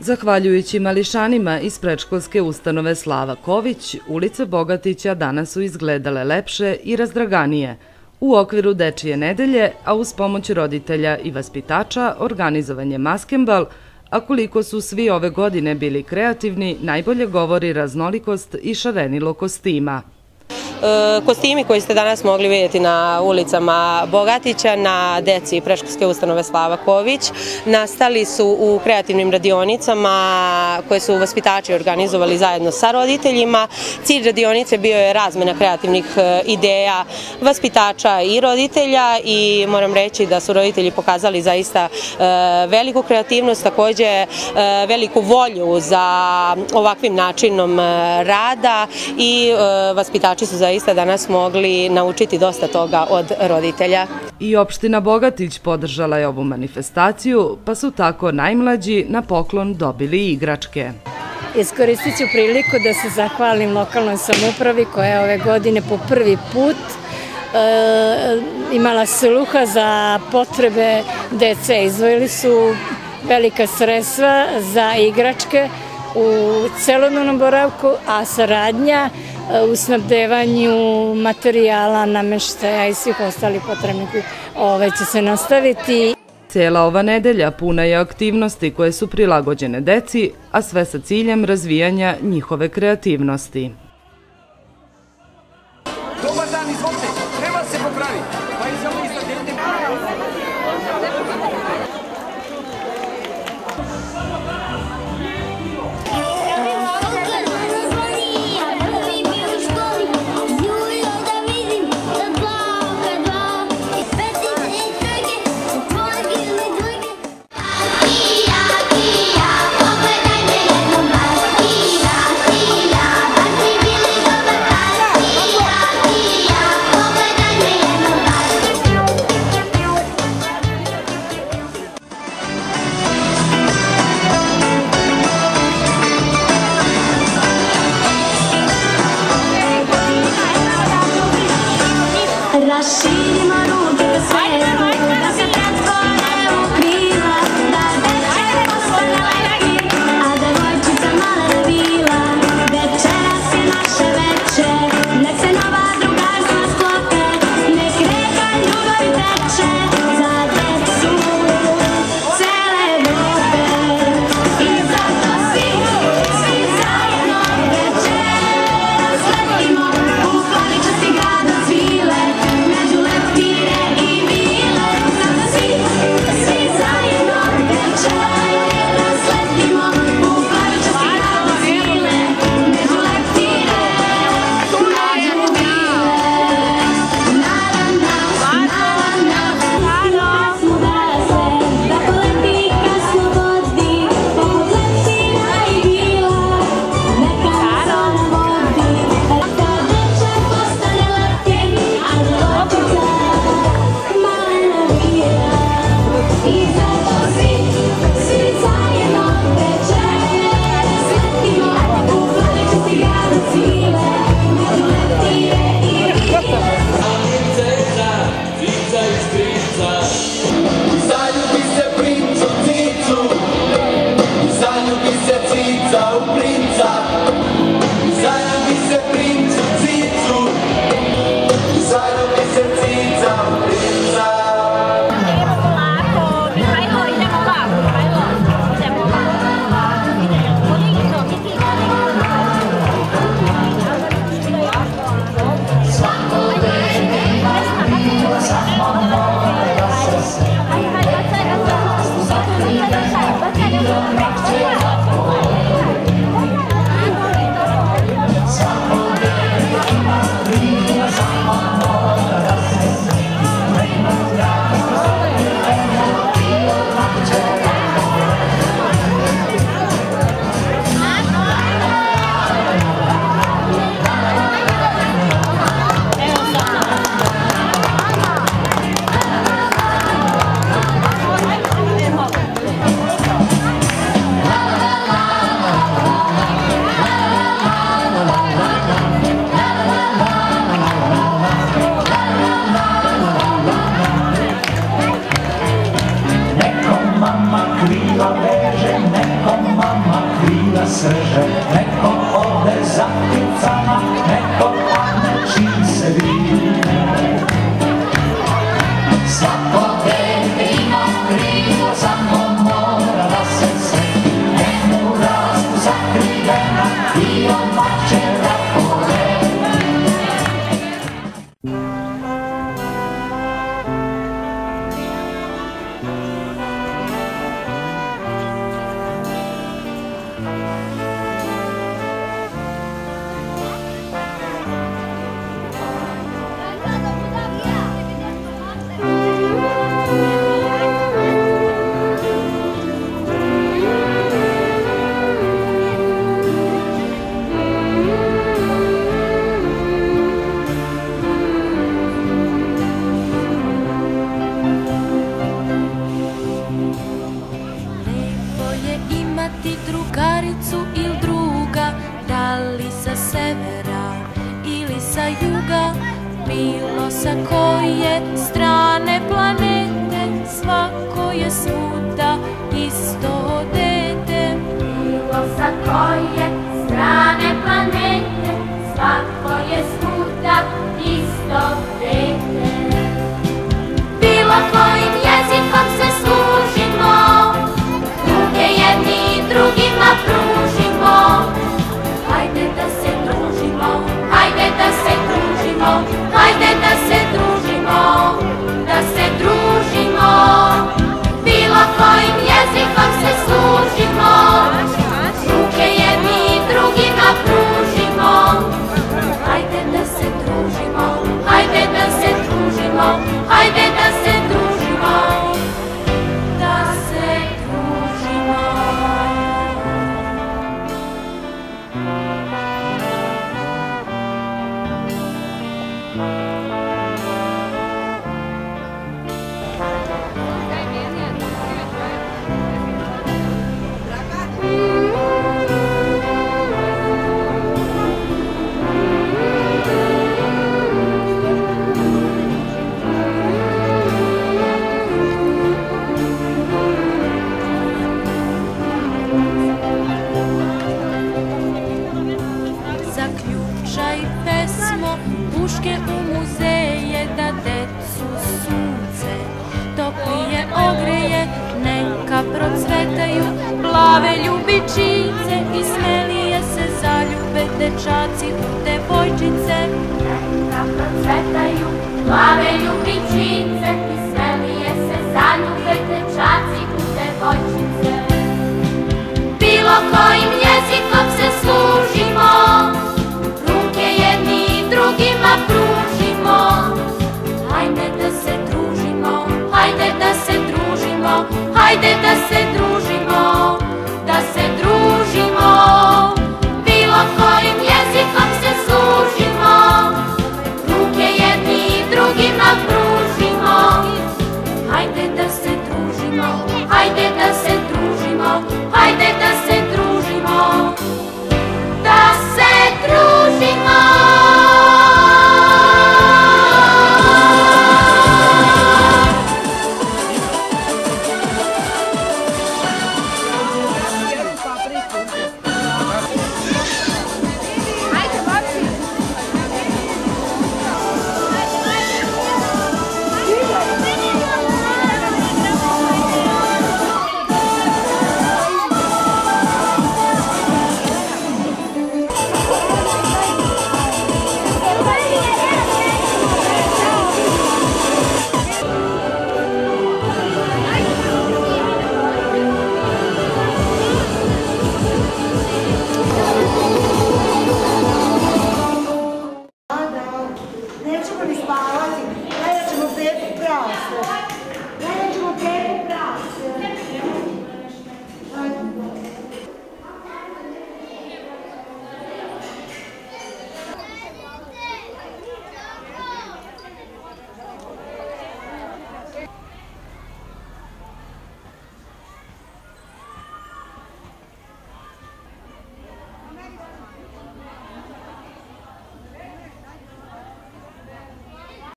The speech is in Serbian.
Zahvaljujući mališanima iz predškolske ustanove Slava Ković, ulice Bogatića danas su izgledale lepše i razdraganije. U okviru Dečije nedelje, a uz pomoć roditelja i vaspitača, organizovan je maskembal, a koliko su svi ove godine bili kreativni, najbolje govori raznolikost i šarenilo kostima. E, kostimi koji ste danas mogli vidjeti na ulicama Bogatića, na deci preškolske ustanove Slava Ković, nastali su u kreativnim radionicama koje su vaspitači organizovali zajedno sa roditeljima. Cilj radionice bio je razmena kreativnih e, ideja vaspitača i roditelja i moram reći da su roditelji pokazali zaista e, veliku kreativnost, takođe veliku volju za ovakvim načinom rada i vaspitači su zaista zaista danas mogli naučiti dosta toga od roditelja. I opština Bogatić podržala je ovu manifestaciju, pa su tako najmlađi na poklon dobili igračke. Iskoristit ću priliku da se zahvalim lokalnoj samupravi koja je ove godine po prvi put e, imala sluha za potrebe dece. Izvojili su velika sredstva za igračke u celodnevnom boravku, a saradnja u snabdevanju materijala, nameštaja i svih ostalih potrebnih ove će se nastaviti. Cela ova nedelja puna je aktivnosti koje su prilagođene deci, a sve sa ciljem razvijanja njihove kreativnosti. krila veže, neka mama krila srže, neka procvetaju plave ljubičice i smelije se zaljube dečaci u devojčice. Neka procvetaju plave ljubičice i smelije se zaljube dečaci u devojčice. Bilo koji tenta ser